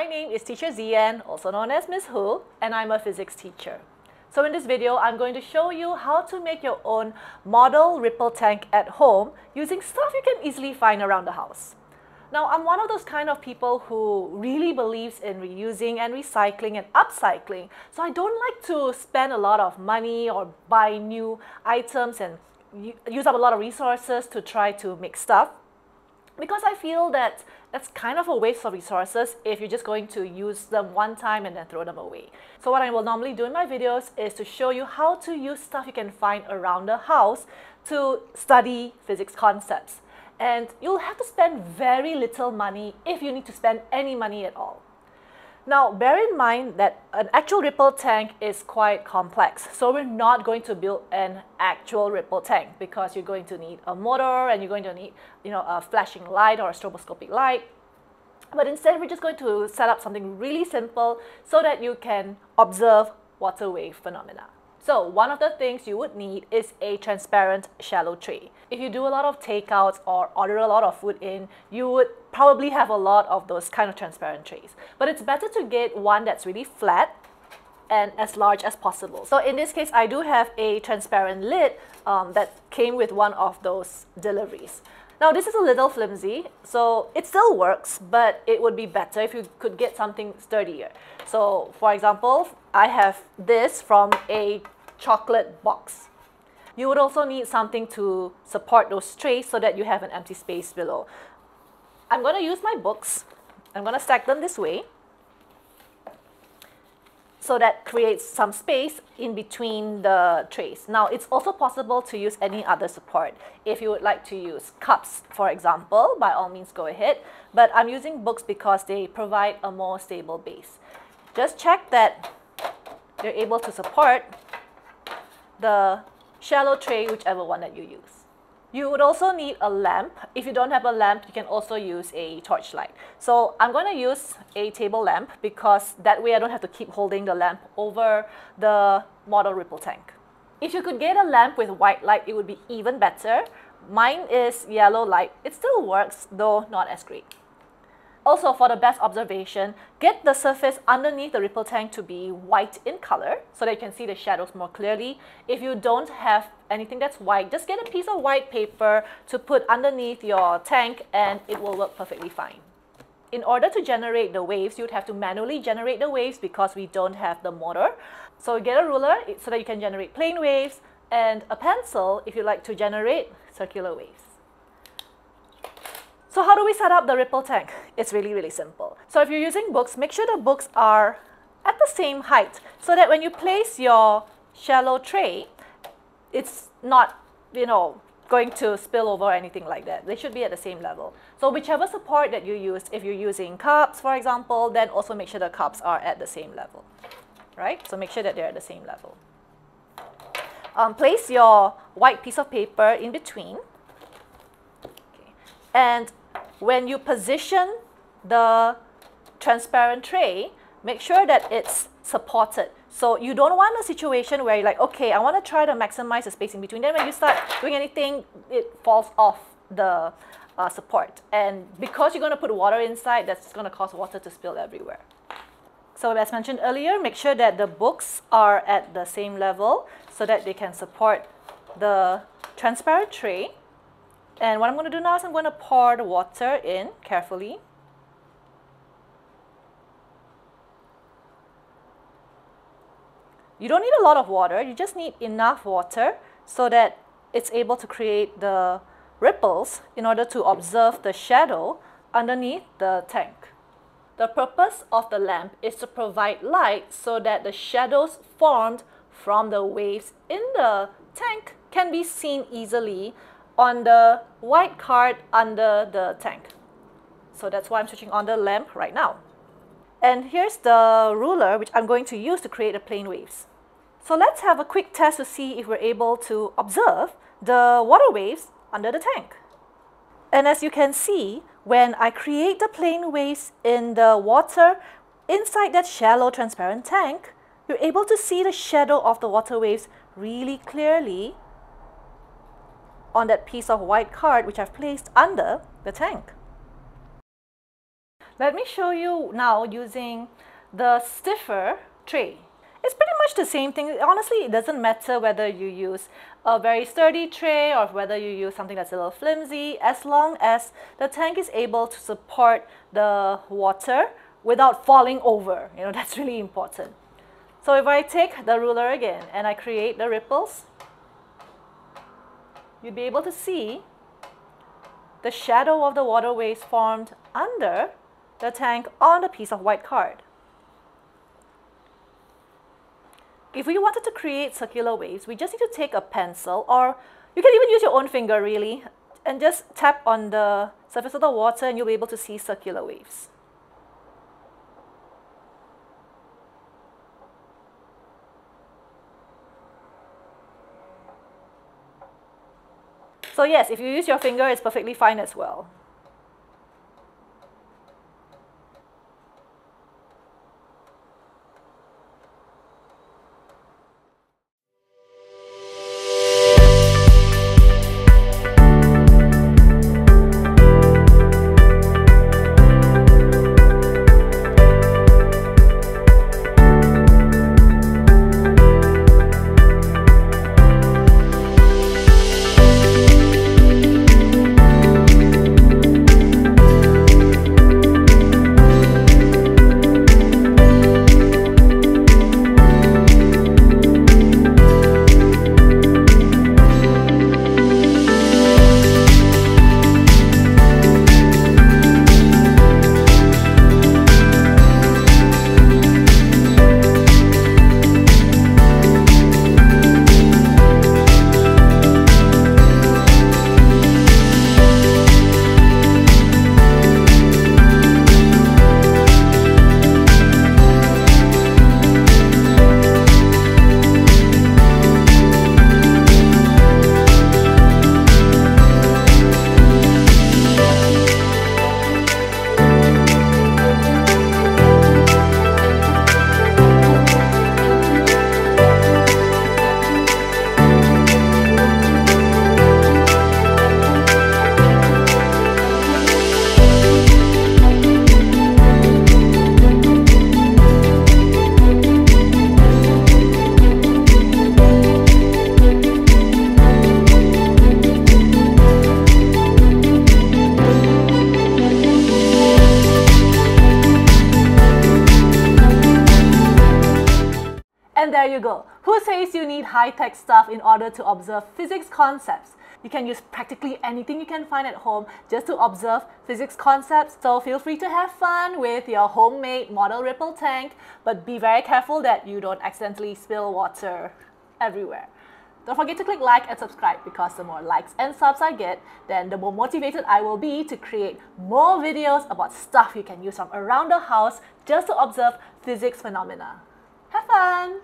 My name is Teacher Zyen, also known as Ms. Hoo, and I'm a physics teacher. So in this video, I'm going to show you how to make your own model ripple tank at home using stuff you can easily find around the house. Now, I'm one of those kind of people who really believes in reusing and recycling and upcycling. So I don't like to spend a lot of money or buy new items and use up a lot of resources to try to make stuff because I feel that that's kind of a waste of resources if you're just going to use them one time and then throw them away. So what I will normally do in my videos is to show you how to use stuff you can find around the house to study physics concepts and you'll have to spend very little money if you need to spend any money at all. Now, bear in mind that an actual ripple tank is quite complex. So we're not going to build an actual ripple tank because you're going to need a motor and you're going to need, you know, a flashing light or a stroboscopic light. But instead, we're just going to set up something really simple so that you can observe water wave phenomena. So one of the things you would need is a transparent shallow tray. If you do a lot of takeouts or order a lot of food in, you would probably have a lot of those kind of transparent trays. But it's better to get one that's really flat and as large as possible. So in this case, I do have a transparent lid um, that came with one of those deliveries. Now this is a little flimsy, so it still works, but it would be better if you could get something sturdier. So for example, I have this from a chocolate box. You would also need something to support those trays so that you have an empty space below. I'm going to use my books. I'm going to stack them this way so that creates some space in between the trays. Now, it's also possible to use any other support. If you would like to use cups, for example, by all means go ahead. But I'm using books because they provide a more stable base. Just check that you're able to support the shallow tray, whichever one that you use. You would also need a lamp. If you don't have a lamp, you can also use a torchlight. So I'm going to use a table lamp because that way I don't have to keep holding the lamp over the model ripple tank. If you could get a lamp with white light, it would be even better. Mine is yellow light. It still works, though not as great. Also, for the best observation, get the surface underneath the ripple tank to be white in color so that you can see the shadows more clearly. If you don't have anything that's white, just get a piece of white paper to put underneath your tank and it will work perfectly fine. In order to generate the waves, you'd have to manually generate the waves because we don't have the motor. So get a ruler so that you can generate plane waves and a pencil if you like to generate circular waves. So how do we set up the ripple tank? It's really, really simple. So if you're using books, make sure the books are at the same height so that when you place your shallow tray, it's not, you know, going to spill over or anything like that. They should be at the same level. So whichever support that you use, if you're using cups, for example, then also make sure the cups are at the same level, right? So make sure that they're at the same level. Um, place your white piece of paper in between. Okay. And when you position the transparent tray, make sure that it's supported. So you don't want a situation where you're like, okay, I want to try to maximize the space in between. Then when you start doing anything, it falls off the uh, support. And because you're going to put water inside, that's going to cause water to spill everywhere. So as mentioned earlier, make sure that the books are at the same level so that they can support the transparent tray. And what I'm going to do now is I'm going to pour the water in carefully. You don't need a lot of water, you just need enough water so that it's able to create the ripples in order to observe the shadow underneath the tank. The purpose of the lamp is to provide light so that the shadows formed from the waves in the tank can be seen easily on the white card under the tank. So that's why I'm switching on the lamp right now. And here's the ruler which I'm going to use to create the plane waves. So let's have a quick test to see if we're able to observe the water waves under the tank. And as you can see, when I create the plane waves in the water inside that shallow transparent tank, you're able to see the shadow of the water waves really clearly on that piece of white card which I've placed under the tank. Let me show you now using the stiffer tray. It's pretty much the same thing. Honestly, it doesn't matter whether you use a very sturdy tray or whether you use something that's a little flimsy, as long as the tank is able to support the water without falling over. You know, that's really important. So if I take the ruler again and I create the ripples, you'd be able to see the shadow of the waterways formed under the tank on a piece of white card. If we wanted to create circular waves, we just need to take a pencil or you can even use your own finger really and just tap on the surface of the water and you'll be able to see circular waves. So yes, if you use your finger, it's perfectly fine as well. Who says you need high-tech stuff in order to observe physics concepts? You can use practically anything you can find at home just to observe physics concepts. So feel free to have fun with your homemade model ripple tank, but be very careful that you don't accidentally spill water everywhere. Don't forget to click like and subscribe because the more likes and subs I get, then the more motivated I will be to create more videos about stuff you can use from around the house just to observe physics phenomena. Have fun!